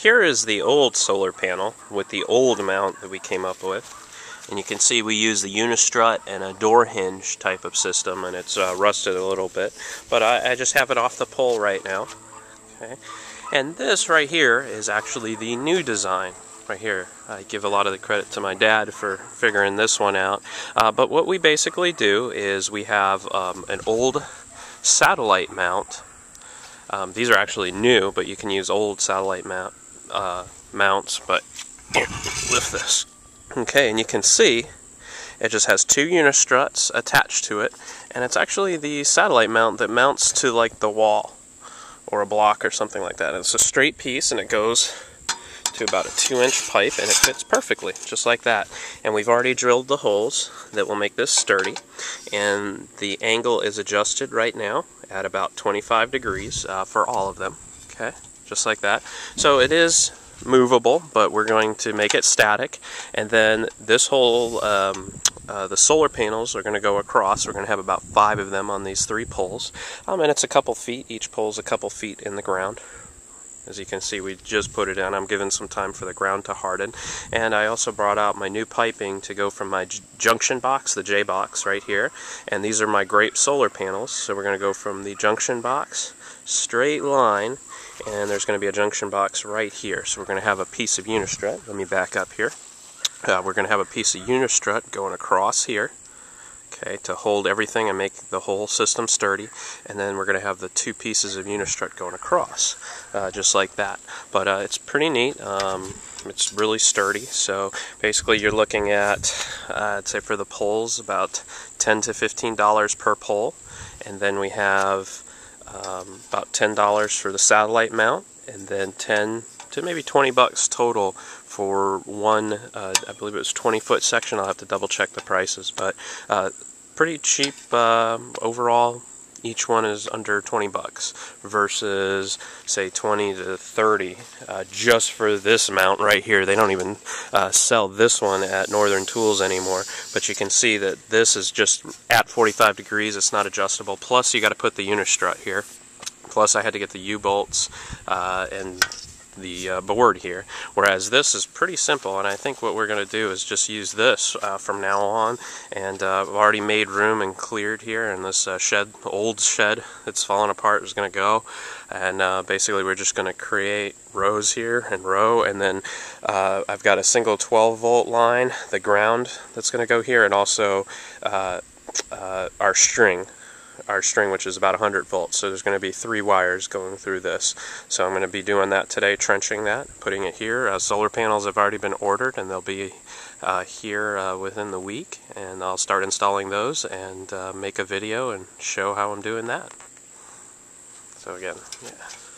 here is the old solar panel with the old mount that we came up with. And you can see we use the unistrut and a door hinge type of system, and it's uh, rusted a little bit. But I, I just have it off the pole right now. Okay. And this right here is actually the new design right here. I give a lot of the credit to my dad for figuring this one out. Uh, but what we basically do is we have um, an old satellite mount. Um, these are actually new, but you can use old satellite mount, uh, mounts. But here, lift this. Okay, and you can see it just has two unistruts attached to it, and it's actually the satellite mount that mounts to like the wall or a block or something like that. It's a straight piece and it goes to about a two inch pipe and it fits perfectly just like that and we've already drilled the holes that will make this sturdy and the angle is adjusted right now at about 25 degrees uh, for all of them okay just like that so it is movable but we're going to make it static and then this whole um, uh, the solar panels are going to go across. We're going to have about five of them on these three poles. Um, and it's a couple feet. Each pole's a couple feet in the ground. As you can see, we just put it in. I'm giving some time for the ground to harden. And I also brought out my new piping to go from my junction box, the J box right here. And these are my grape solar panels. So we're going to go from the junction box, straight line, and there's going to be a junction box right here. So we're going to have a piece of unistrut. Let me back up here. Uh, we're going to have a piece of unistrut going across here okay, to hold everything and make the whole system sturdy. And then we're going to have the two pieces of unistrut going across, uh, just like that. But uh, it's pretty neat. Um, it's really sturdy. So basically, you're looking at, uh, I'd say for the poles, about 10 to 15 dollars per pole, and then we have um, about 10 dollars for the satellite mount, and then 10 to maybe 20 bucks total for one, uh, I believe it was 20 foot section. I'll have to double check the prices, but uh, pretty cheap uh, overall. Each one is under 20 bucks versus say 20 to 30 uh, just for this mount right here. They don't even uh, sell this one at Northern Tools anymore, but you can see that this is just at 45 degrees. It's not adjustable. Plus, you got to put the unistrut here. Plus, I had to get the U-bolts uh, and the uh, board here. Whereas this is pretty simple, and I think what we're going to do is just use this uh, from now on. And uh, I've already made room and cleared here, and this uh, shed, old shed that's fallen apart is going to go. And uh, basically, we're just going to create rows here and row, and then uh, I've got a single 12 volt line, the ground that's going to go here, and also our string our string, which is about 100 volts. So there's going to be three wires going through this. So I'm going to be doing that today, trenching that, putting it here. Uh, solar panels have already been ordered, and they'll be uh, here uh, within the week. And I'll start installing those and uh, make a video and show how I'm doing that. So again, yeah.